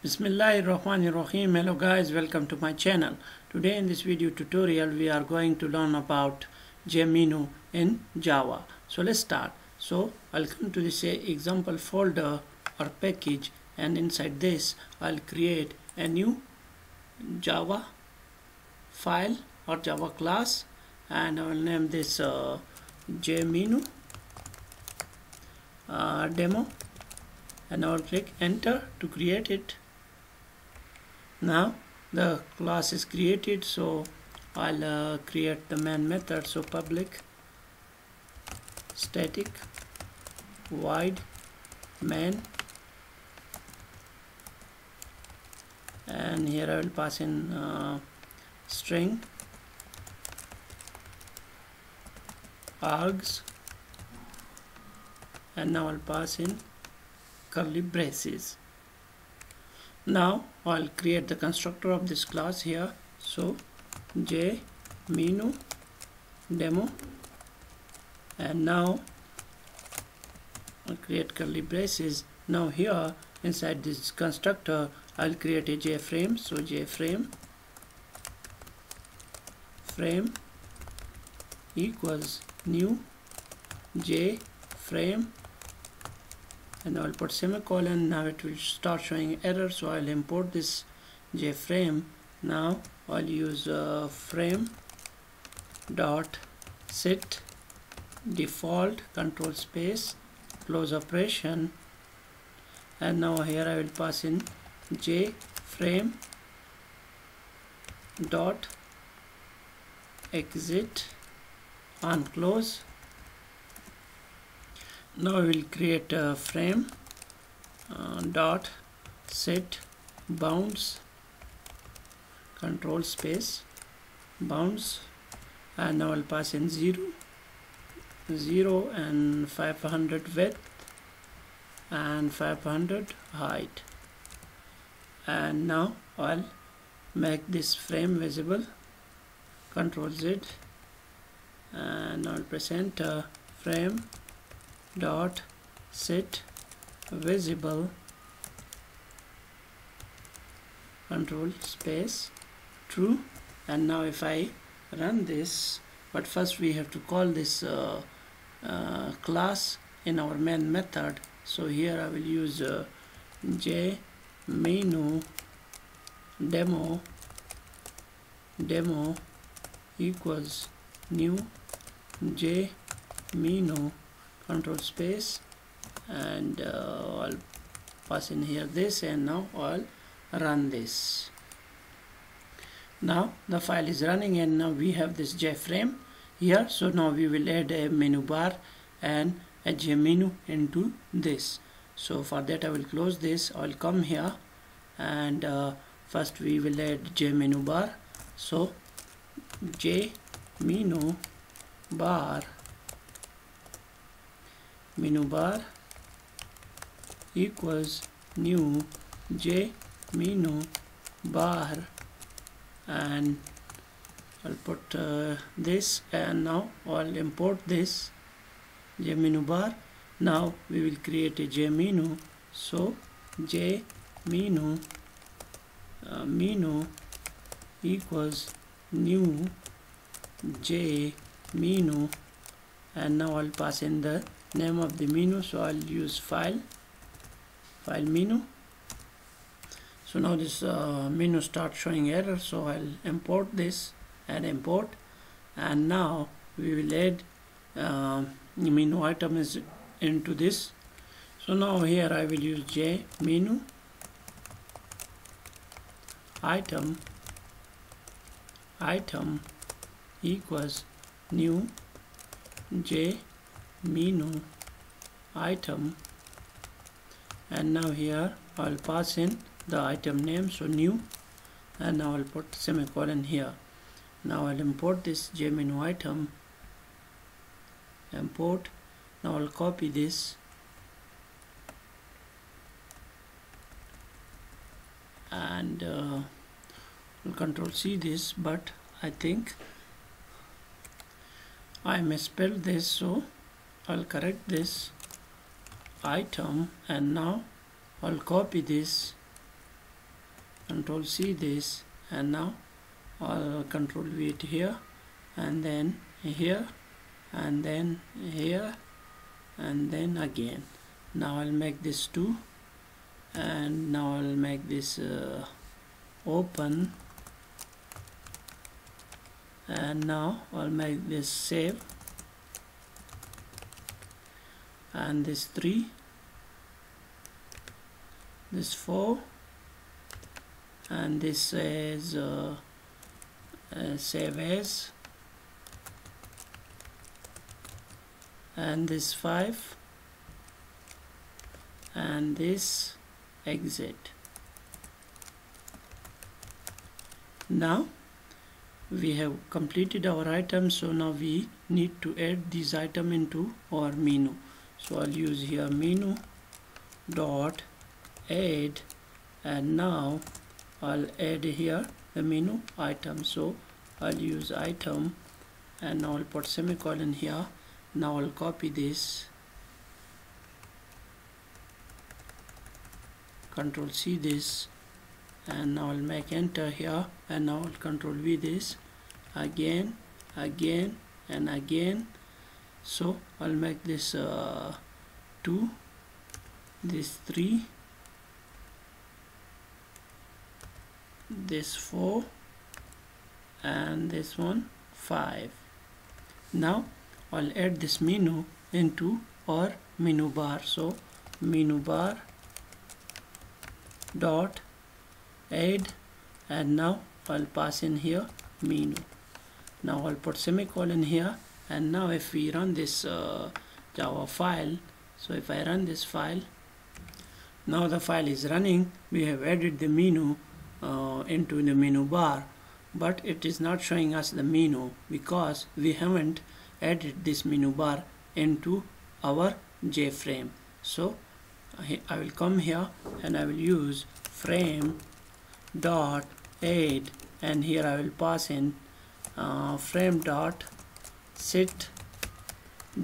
Bismillahirrahmanirrahim. Hello guys, welcome to my channel. Today in this video tutorial we are going to learn about JMenu in Java. So let's start. So I'll come to this example folder or package and inside this I'll create a new Java file or Java class and I will name this uh, uh, demo and I'll click enter to create it now the class is created so I'll uh, create the main method. So public static void main and here I will pass in uh, string args and now I'll pass in curly braces now I'll create the constructor of this class here. So j menu demo. And now I'll create curly braces. Now here inside this constructor I'll create a J frame. So J frame frame equals new JFrame and I'll put semicolon. Now it will start showing error so I'll import this JFrame. Now I'll use uh, frame dot set default control space close operation. And now here I will pass in JFrame dot exit on close now we will create a frame uh, dot set bounds control space bounds and now I'll pass in 0 0 and 500 width and 500 height. And now I'll make this frame visible control Z and now I'll present a frame dot set visible control space. True. And now if I run this but first we have to call this uh, uh, class in our main method. So here I will use uh, j menu demo demo equals new j menu control space and uh, I'll pass in here this and now I'll run this. Now the file is running and now we have this JFrame here. So now we will add a menu bar and a J menu into this. So for that I will close this. I'll come here and uh, first we will add J menu bar. So J menu bar menu bar equals new j menu bar. And I'll put uh, this and now I'll import this j menu bar. Now we will create a j menu. So j menu uh, menu equals new j menu. And now I'll pass in the name of the menu so I'll use file file menu. So now this uh, menu starts showing error so I'll import this and import. And now we will add uh, menu item is into this. So now here I will use J menu item item equals new J menu item. And now here I'll pass in the item name so new. And now I'll put semicolon here. Now I'll import this jmenu item. Import. Now I'll copy this. And uh, will control C this but I think I misspelled this so I'll correct this item and now I'll copy this control C this and now I'll control V it here and then here and then here and then again. Now I'll make this 2 and now I'll make this uh, open and now I'll make this save and this 3 this 4 and this is uh, uh, save as and this 5 and this exit. Now we have completed our item so now we need to add this item into our menu so I'll use here menu dot add and now I'll add here the menu item. So I'll use item and now I'll put semicolon here. Now I'll copy this. Control C this and now I'll make enter here and now I'll control V this. Again again and again so I'll make this uh, 2 this 3 this 4 and this one 5 now I'll add this menu into our menu bar. So menu bar dot add and now I'll pass in here menu. Now I'll put semicolon here and now if we run this uh, Java file so if I run this file now the file is running we have added the menu uh, into the menu bar. But it is not showing us the menu because we haven't added this menu bar into our JFrame so I will come here and I will use frame dot add and here I will pass in uh, frame dot set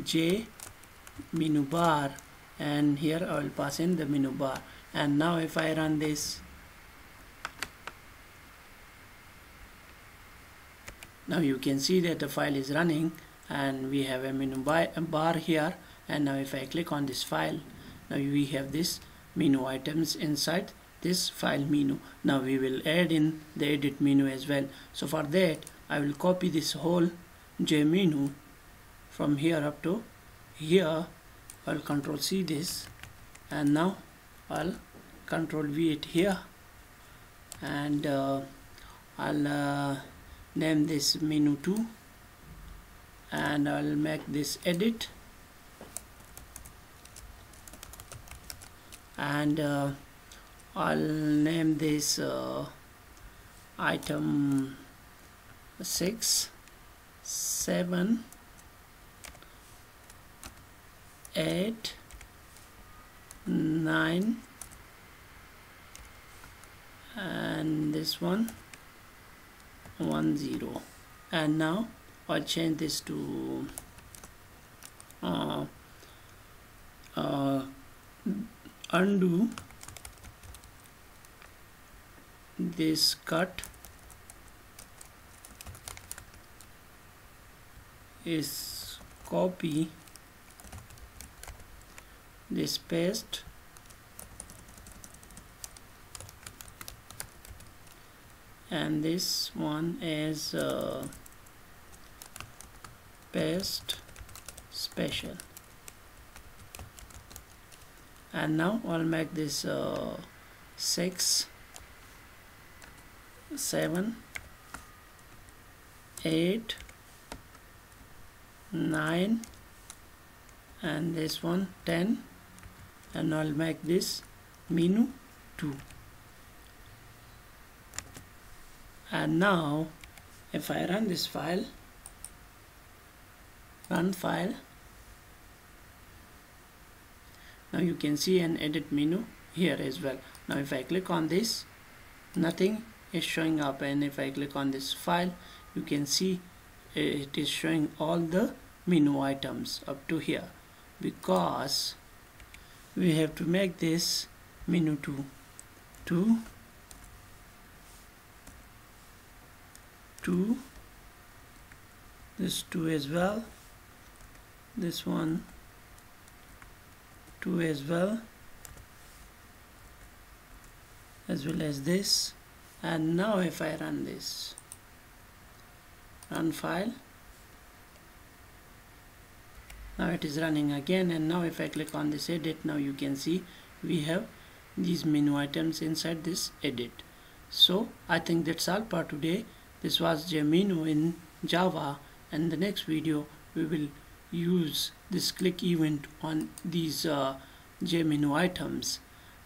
j menu bar and here I will pass in the menu bar. And now if I run this now you can see that the file is running and we have a menu bar here. And now if I click on this file now we have this menu items inside this file menu now we will add in the edit menu as well. So for that I will copy this whole Menu from here up to here I'll control C this and now I'll control V it here and uh, I'll uh, name this menu 2 and I'll make this edit and uh, I'll name this uh, item 6 7 8 9 and this one 1 0 and now I'll change this to uh, uh, undo this cut is copy this paste. And this one is uh, paste special. And now I'll make this uh, 6 7 8 9 and this one 10 and I'll make this menu 2 and now if I run this file run file now you can see an edit menu here as well. Now if I click on this nothing is showing up and if I click on this file you can see it is showing all the menu items up to here. Because we have to make this menu 2 2 2 this 2 as well. This one 2 as well. As well as this. And now if I run this run file now it is running again and now if I click on this edit now you can see we have these menu items inside this edit. So I think that's all for today. This was JMenu in Java and the next video we will use this click event on these uh, JMenu items.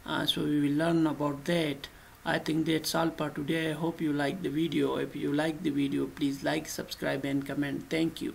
Uh, so we will learn about that. I think that's all for today. I hope you like the video. If you like the video please like subscribe and comment. Thank you